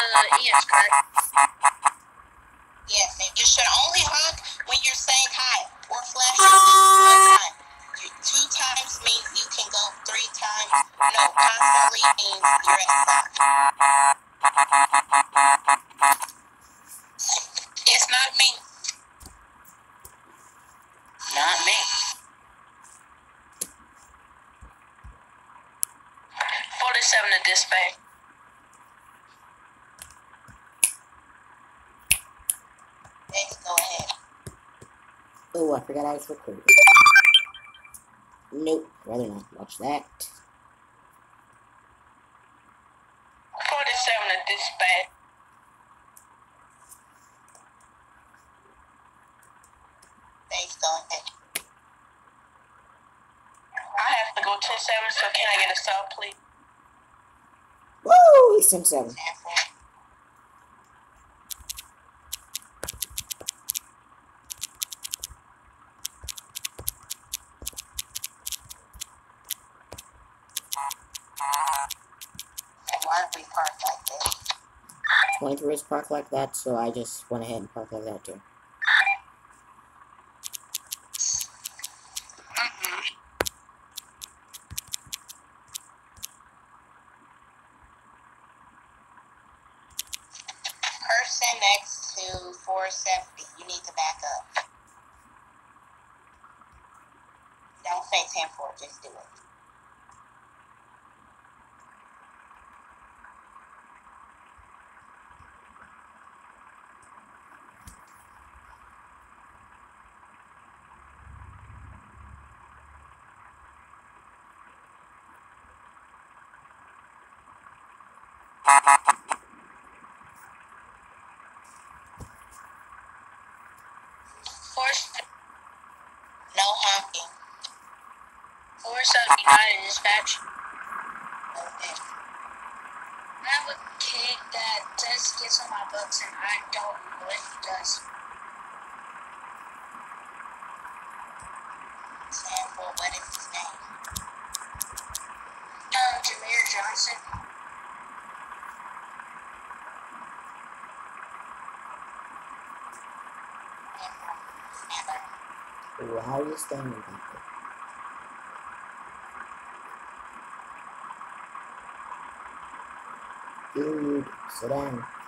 ES, correct? Yes, and you should only honk when you're saying hi or flash your lights one time. Two times means you can go three times. No, constantly means you're at stop. It's not me. Not me. 47 to dispatch. Next, go ahead. Oh, I forgot I was recording. Nope, rather not watch that. 47 to dispatch. Next, go ahead. I have to go 10 7, so can I get a stop, please? Woo! He's 10 7. Stand for. And why don't we park like this? 23 is parked like that, so I just went ahead and parked like that too. Mm-mm. Person next to 470, you need to back up. Don't say 10 4, just do it. No honking. 479 to dispatch. Okay. I have a kid that just gets on my books and I don't know what he does. Stand for what is his name? Um, Jameer Johnson. Stand for. Stand by. Ooh, how are you standing back there? Dude, sit down.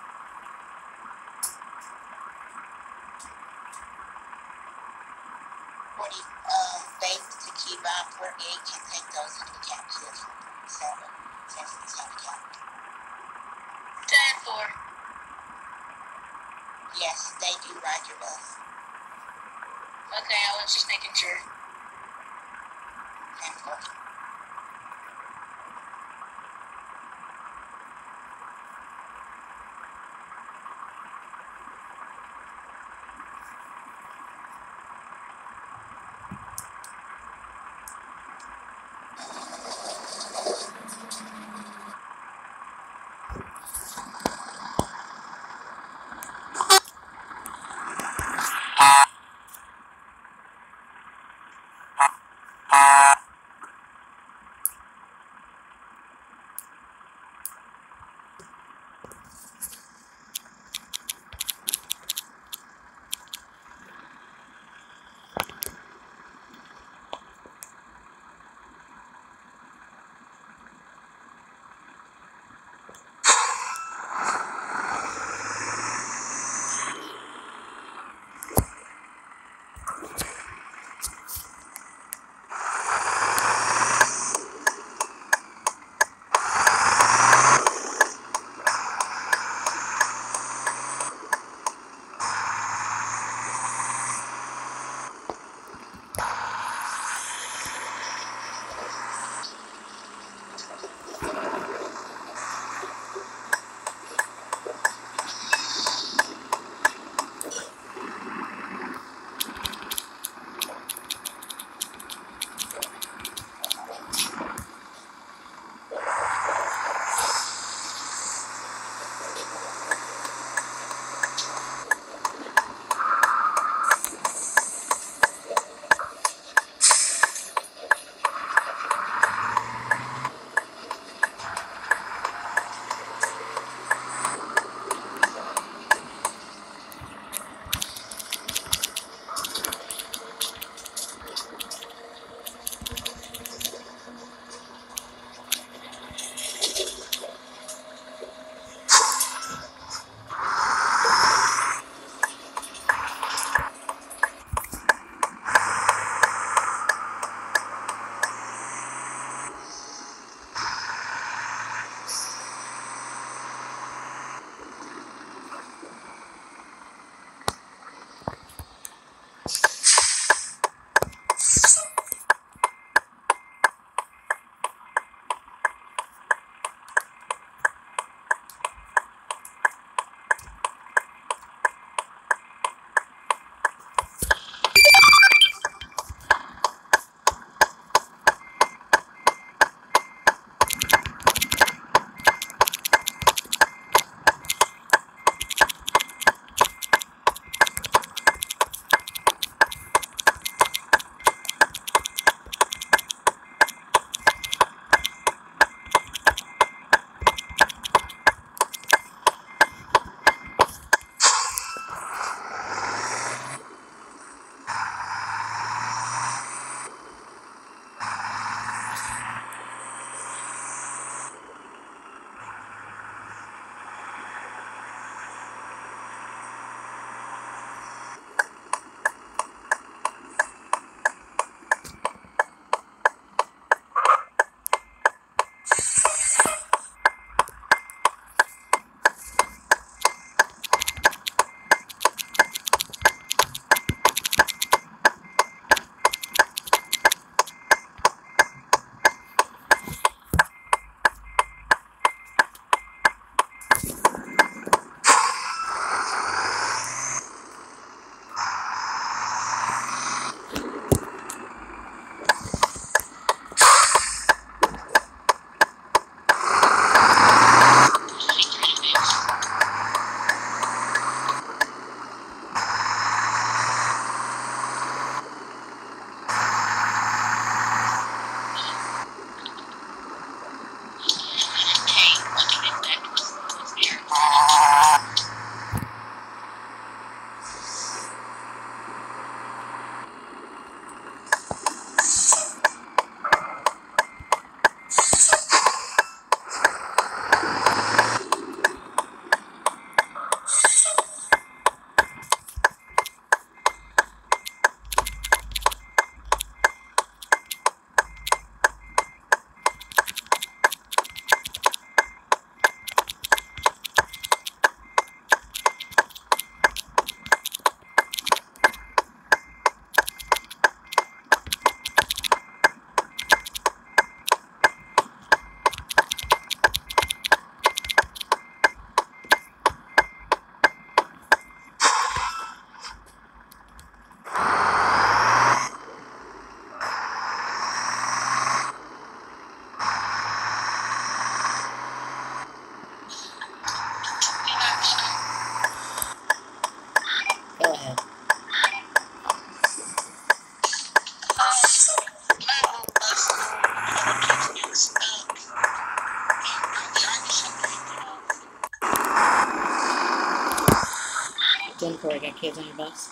Kids on your bus?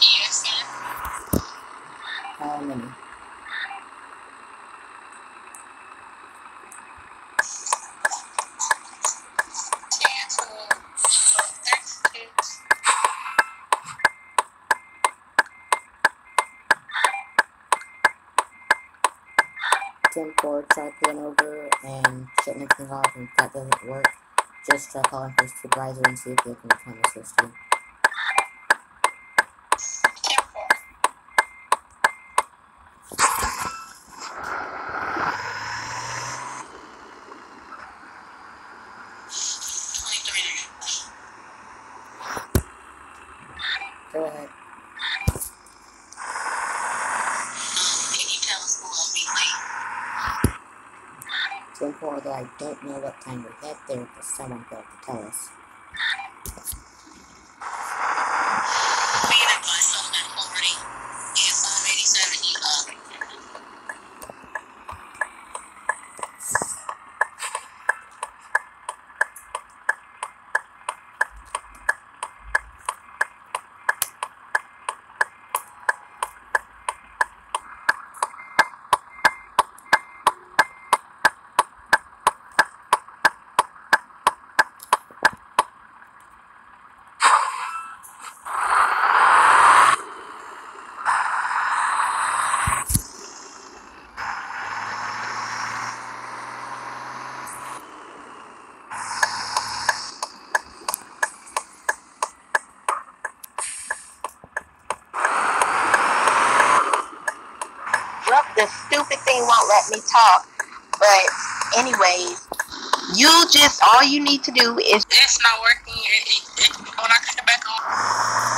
Yes, sir. How many? Uh, Ten to thirty-two. Ten four, try pulling over and shutting everything off, and if that doesn't work, just calling for a supervisor and see if they can come assist you. Ten four. Twenty-three. Go ahead. Can you tell us who will be late? Ten four, although I don't know what time we get there, because someone failed to tell us. Stupid thing won't let me talk. But anyways, you just all you need to do is It's not working. It, it, it, when I cut it back on,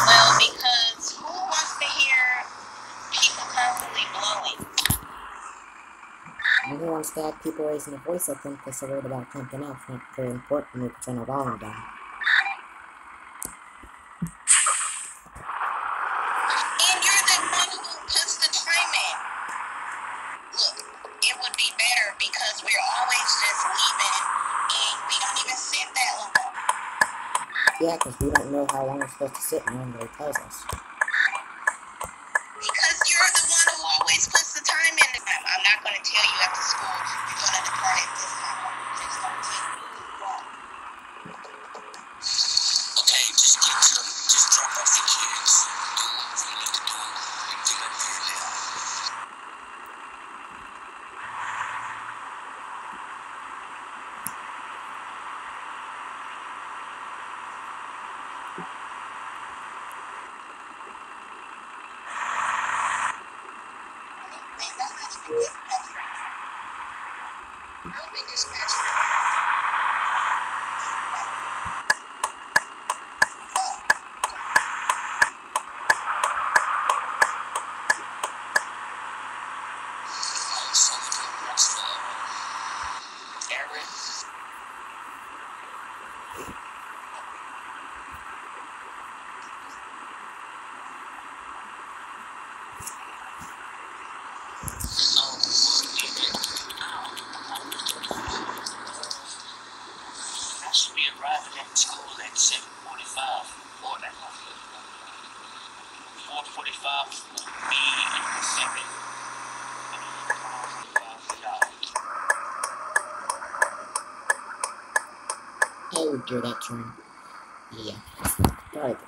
well because who wants to hear people constantly blowing? Everyone wants to have people raising their voice, I think, because they're worried about something else, not very important, we can turn our volume down. How long we're supposed to sit, no one really tells us. That's not even this country. I'll be dispatched. Oh, so we can watch the Aaron. Oh, I should be arriving at school at seven forty-five. Or that four forty-five for me and seven. Dear, that turn. Yeah. That,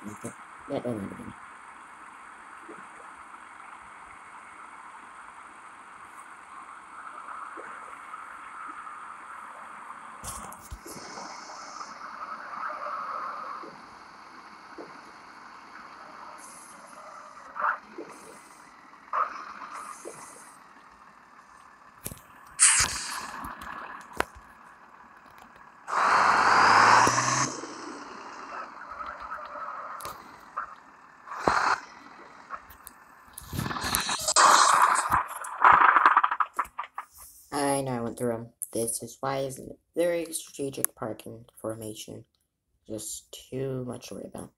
that doesn't matter. I know I went through. This is why it's a very strategic parking formation. Just too much to worry about.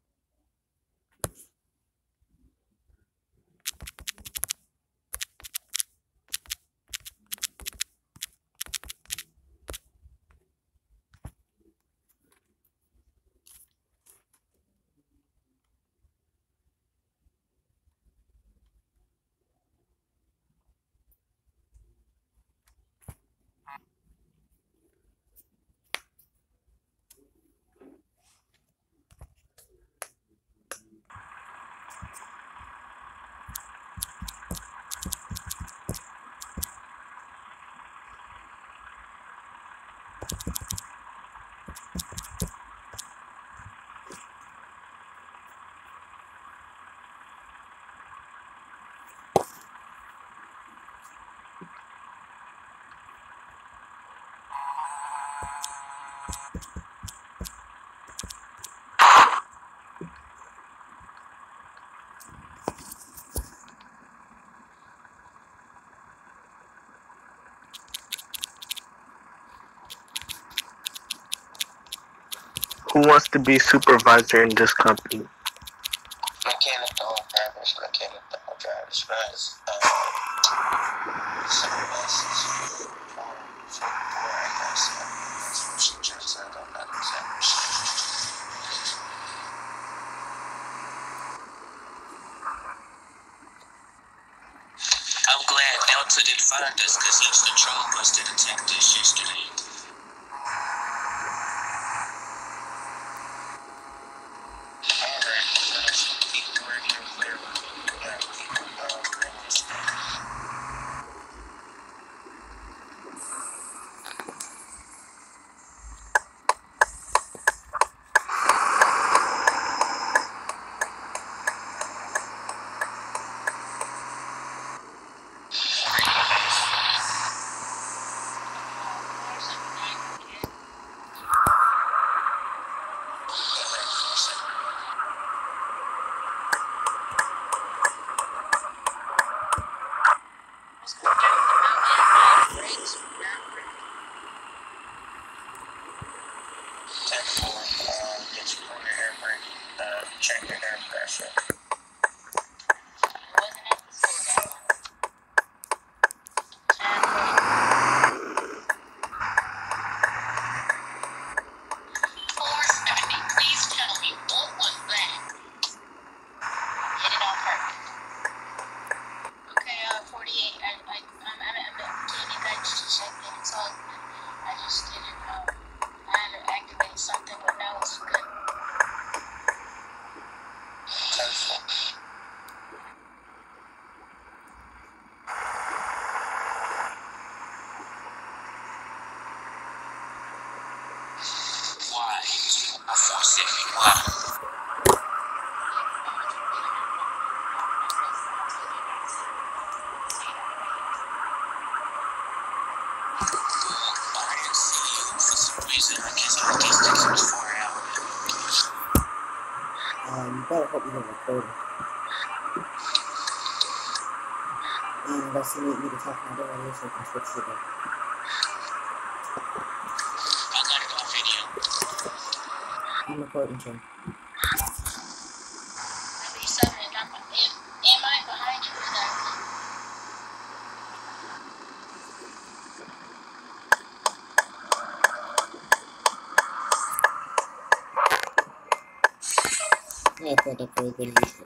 who wants to be supervisor in this company? you know, recording. And that's the to talk. I'm recording, Jim. de acuerdo al mismo.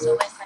Eso es.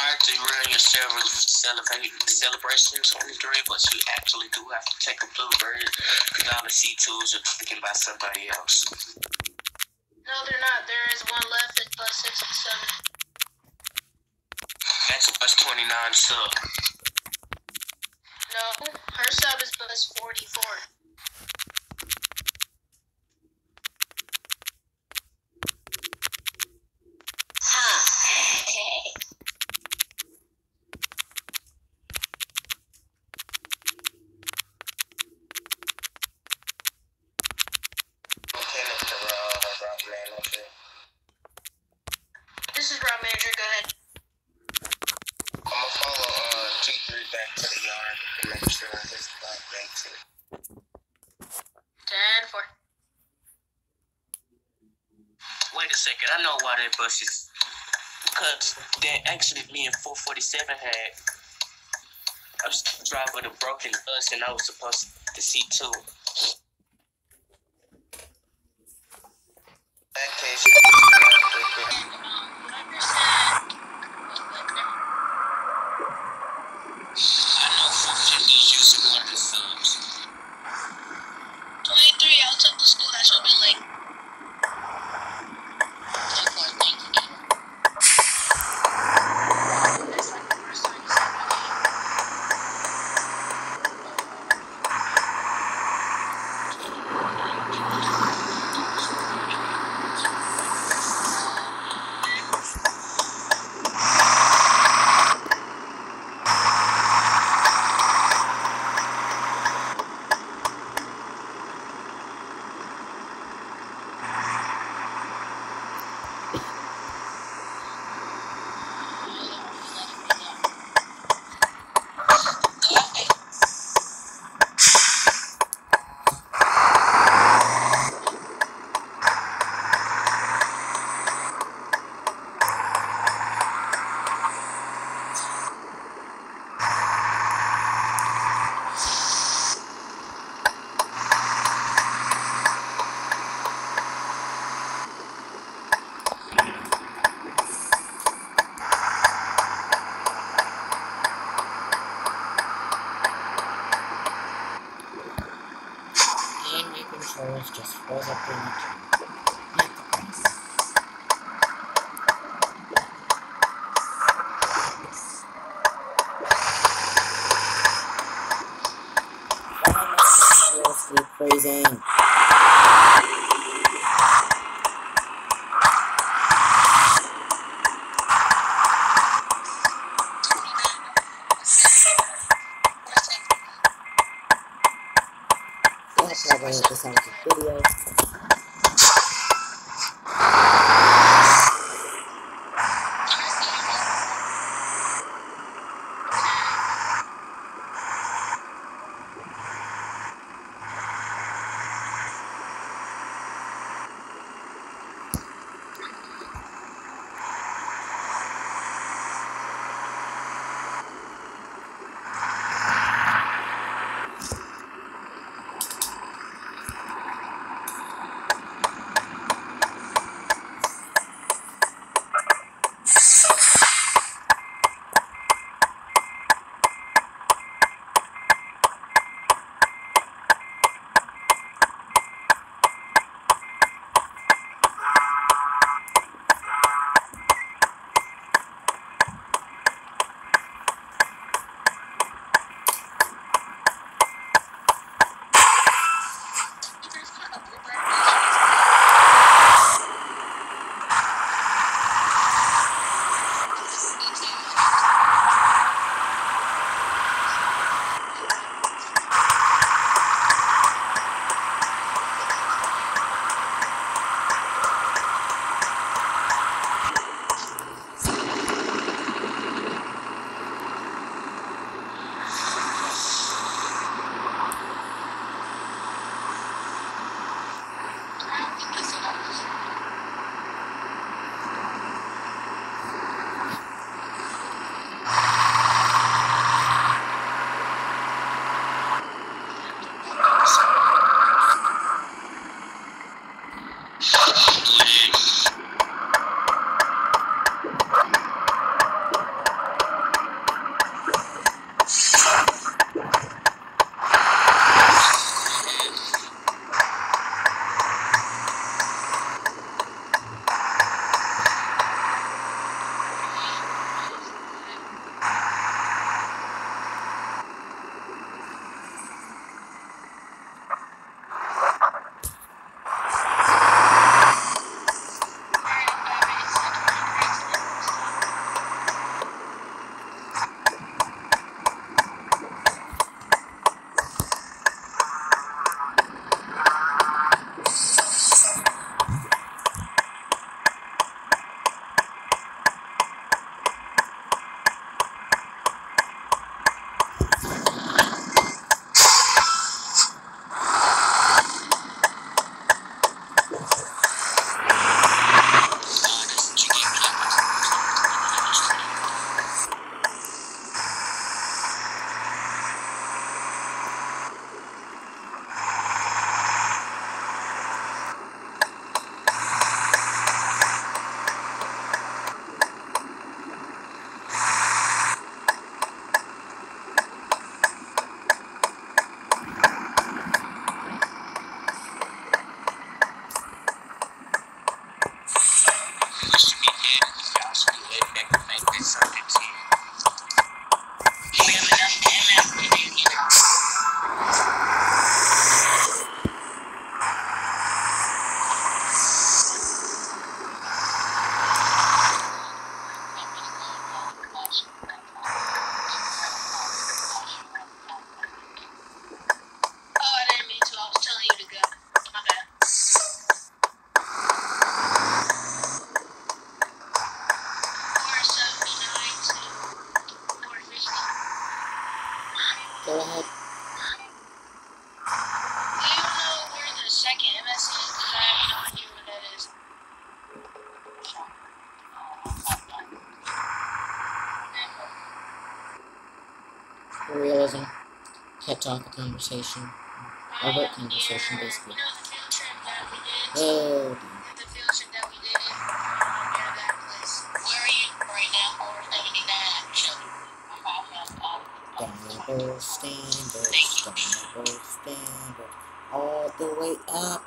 start the Royal celebration 23, but you actually do have to take a bluebird down to see tools are taken by somebody else. No, they're not. There is one left at bus 67. That's bus 29 sub. No, her sub is bus 44. That actually, me and 447 had. I was driving driver the broken bus, and I was supposed to see two. conversation. Robot conversation, basically. Oh, Double standards, double standards, all the way up,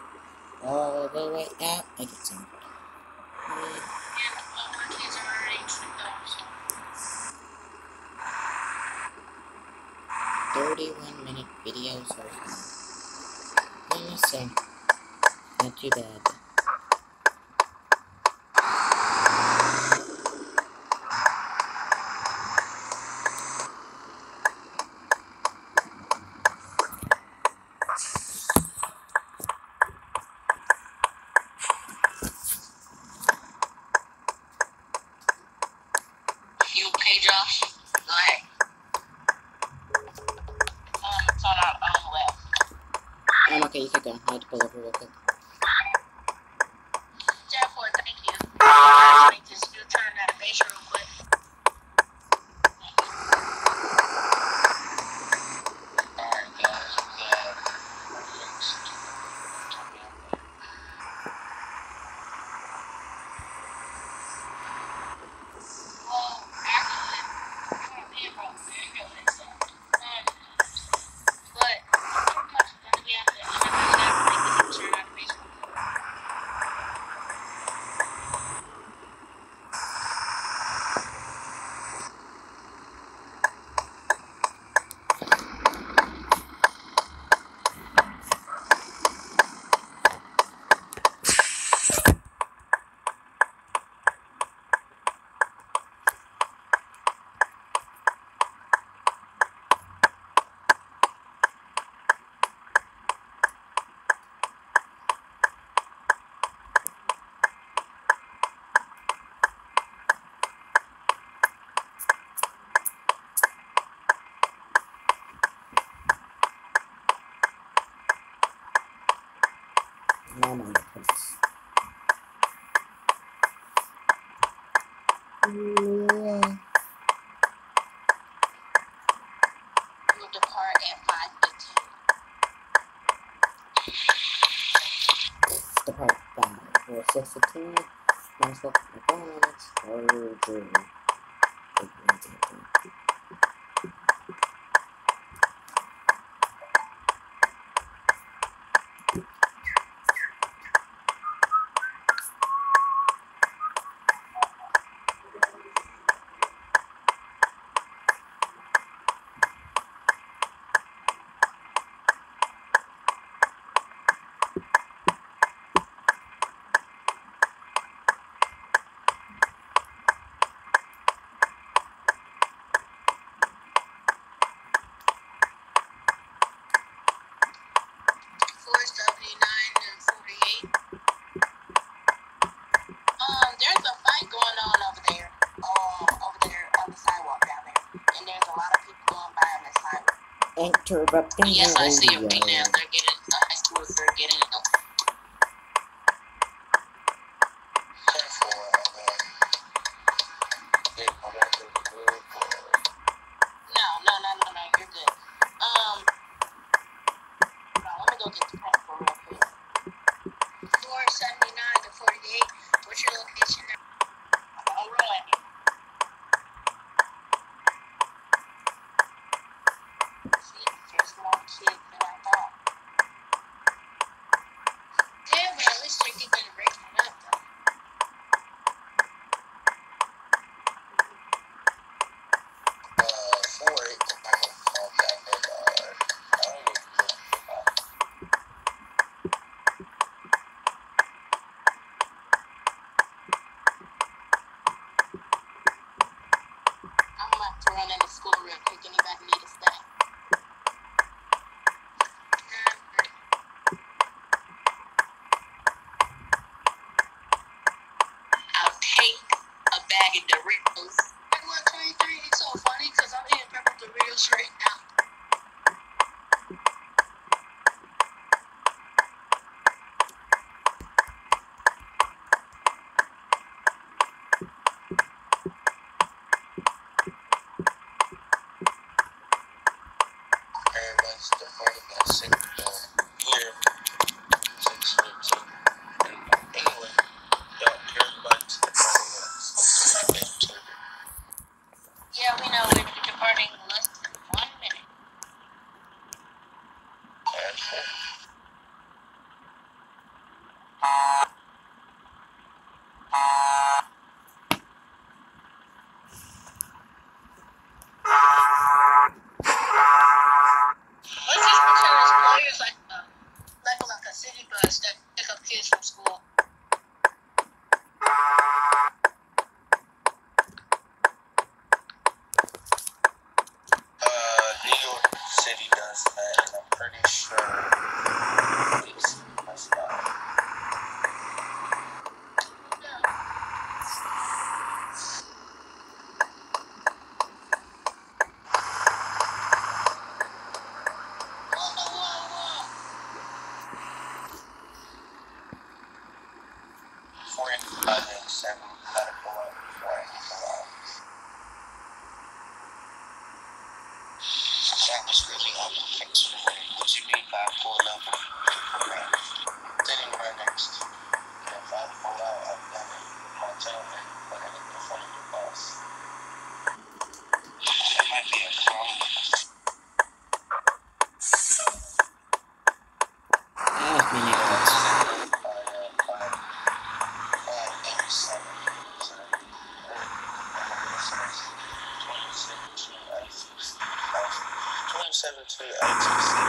all the way up. I can sing. 31 minute videos right now. Let me say, not too bad. Baju 好 normal numbers. Yeah. We'll at five fifteen. Depart five. We're six fifteen. Nice look at the box. Surgery. yes, I see it right now. Doritos. I'm 23. It's so funny because I'm eating purple Doritos right now. Travis What I'm fixing to be bipolar. expensive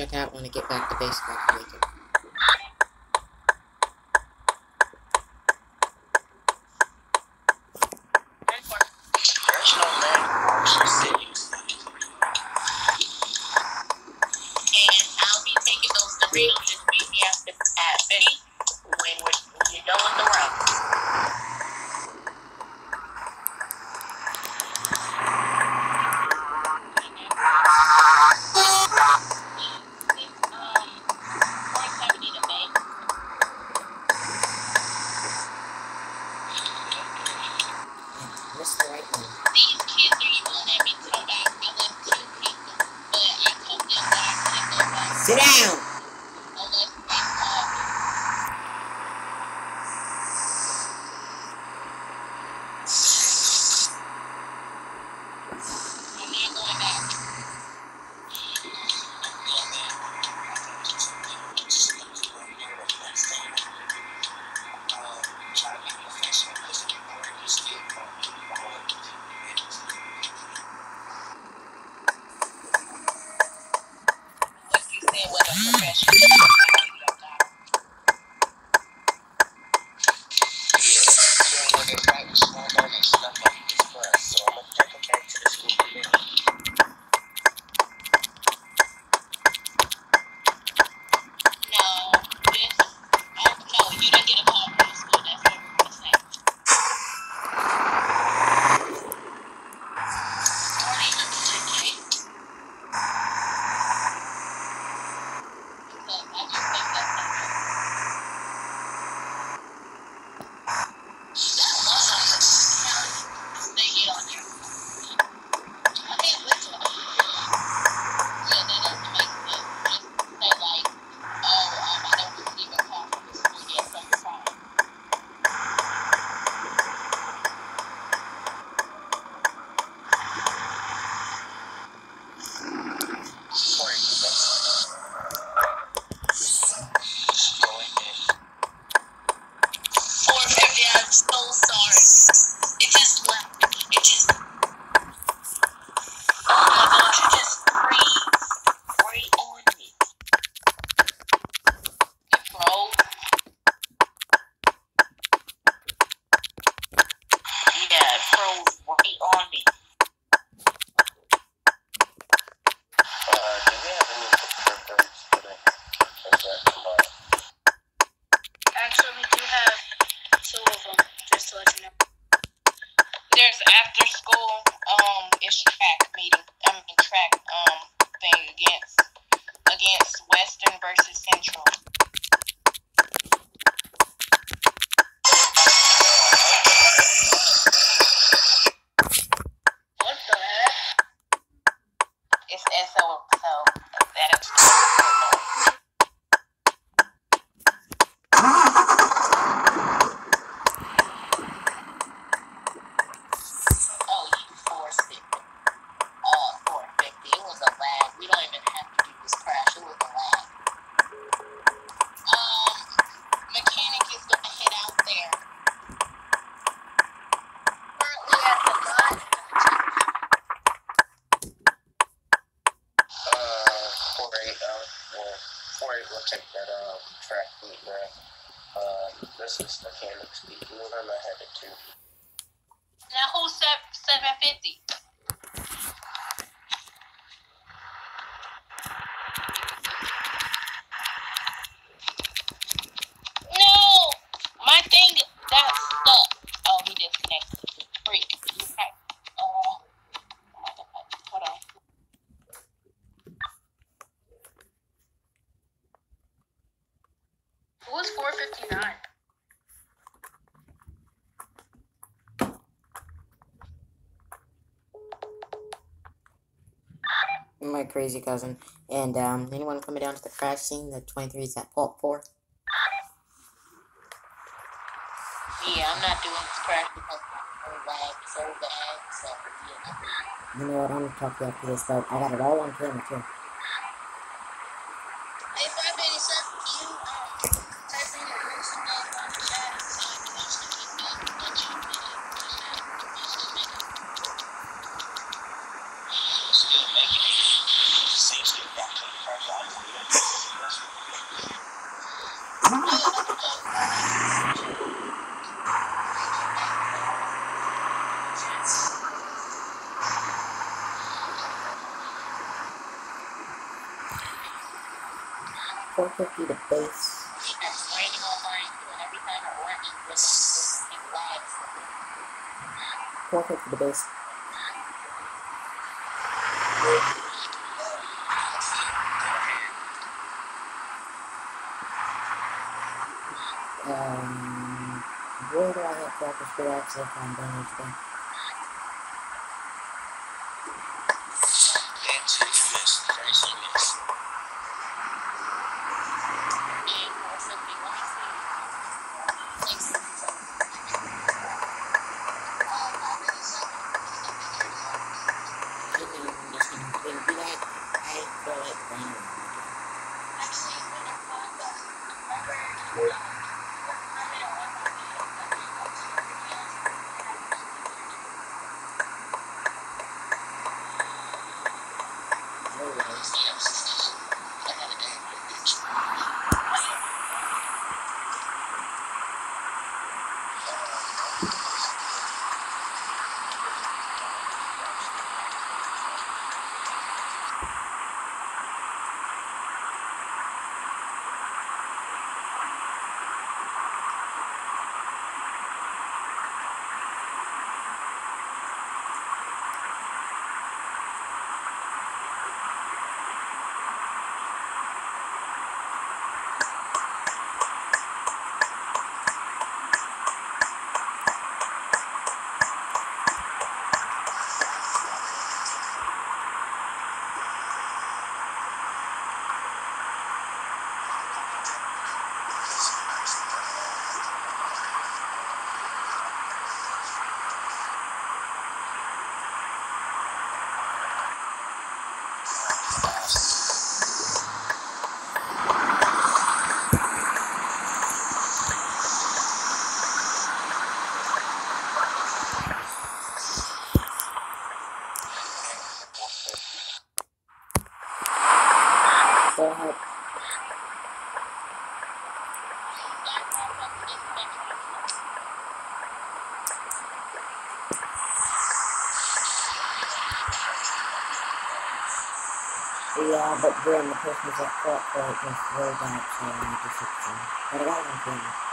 check out one again. versus Central. Crazy cousin. And um, anyone coming down to the crash scene? The 23 is at fault for. Yeah, I'm not doing this crash because so bad, so bad. So yeah. You know what? I'm gonna talk to you after this, but I got it all on camera too. 450 to base. Where do I hit focus for actually Yeah, but then the person who's at fault for it was way need to fix them. But it camera.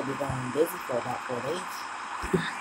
gonna be going busy for about four days.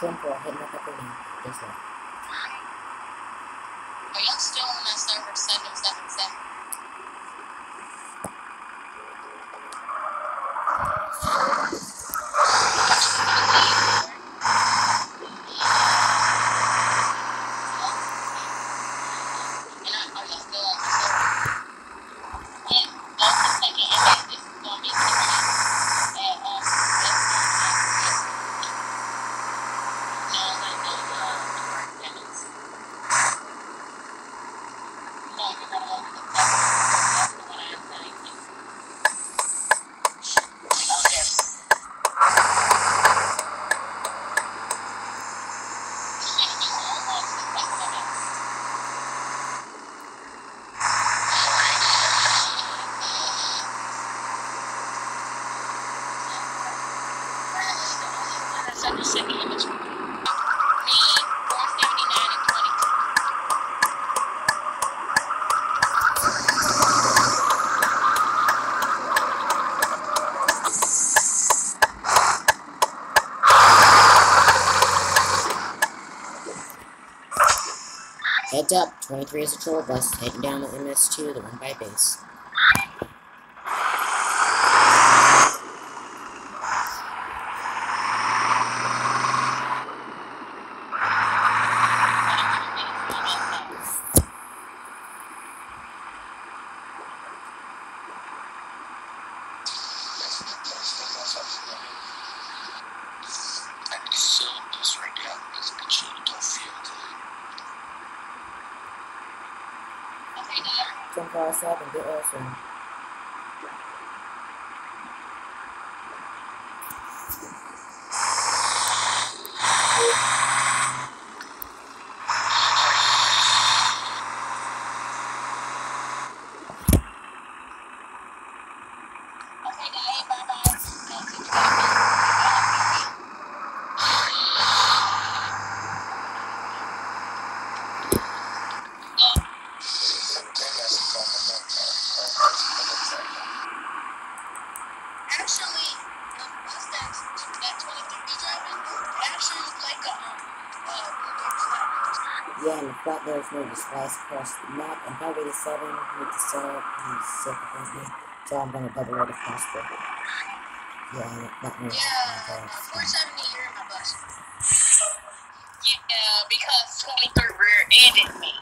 tempo, head na katuloy. Just like. heads up, 23 is a troll bus heading down the MS2, the one by base. कैसे हैं threw the slice across the map and Highway to 7 with the sub and subsequently. So I'm going to double it across the. Yeah, that really yeah, my 470 you're in my bus. Yeah, because 23 rear ended me.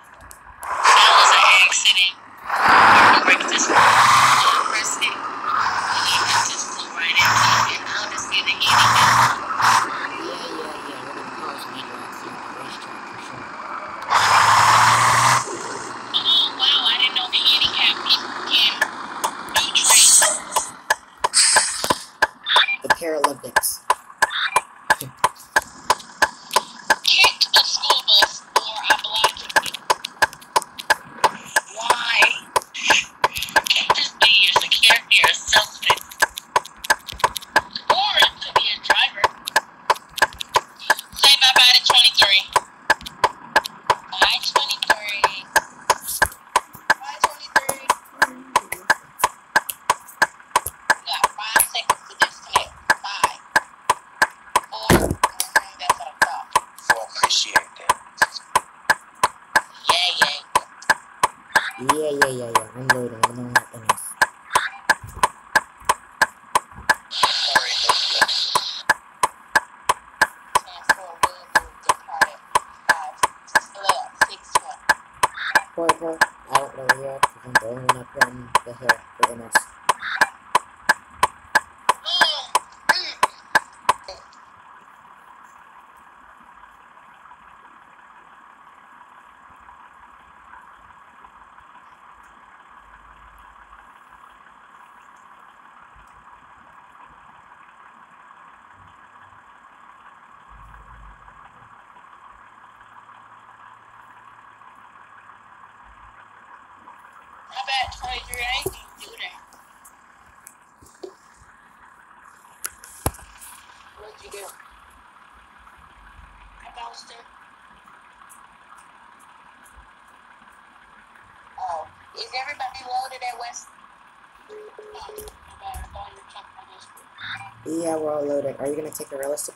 I don't know here because I'm the one up on the hill for MS. How twenty three? I ain't even do that. What'd you do? I bounced her. Oh, is everybody loaded at West? Oh. Yeah, we're all loaded. Are you gonna take a realistic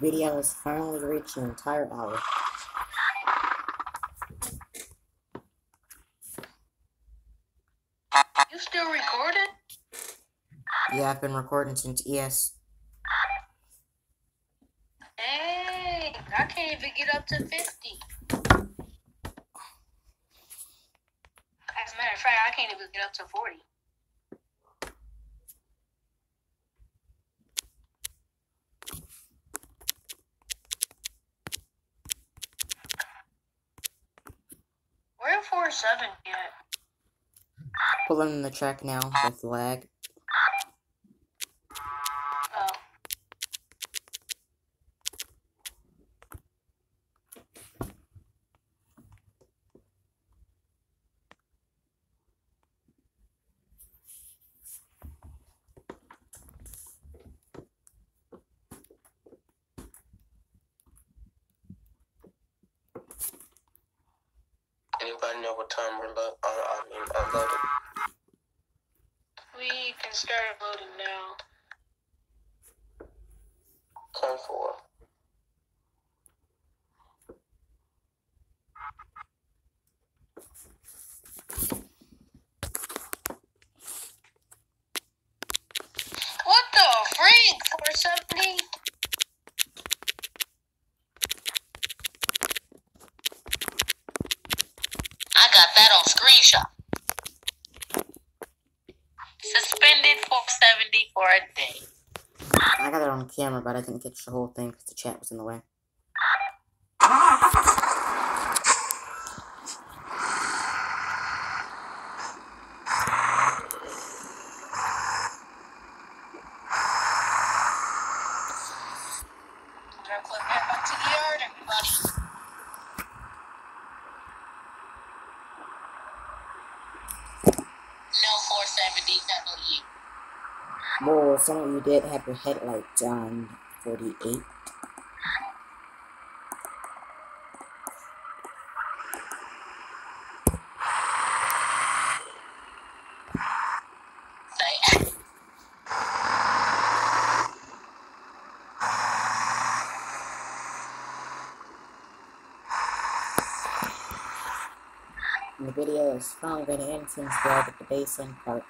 Video has finally reached an entire hour. You still recording? Yeah, I've been recording since ES. Dang, I can't even get up to 50. As a matter of fact, I can't even get up to 40. Where 47 yet? Pulling in the track now with lag. Oh. Anybody know what time we're lo- uh, I mean, unloaded? We can start voting now. Ten four. What the freak? 470? I got Suspended for a day. I got it on camera, but I didn't catch the whole thing because the chat was in the way. Real quick, head back to the yard, everybody. No 470, not no you. Well, some of you did have your headlights on 48. Say, And the video is finally going to end since we're at the basin part.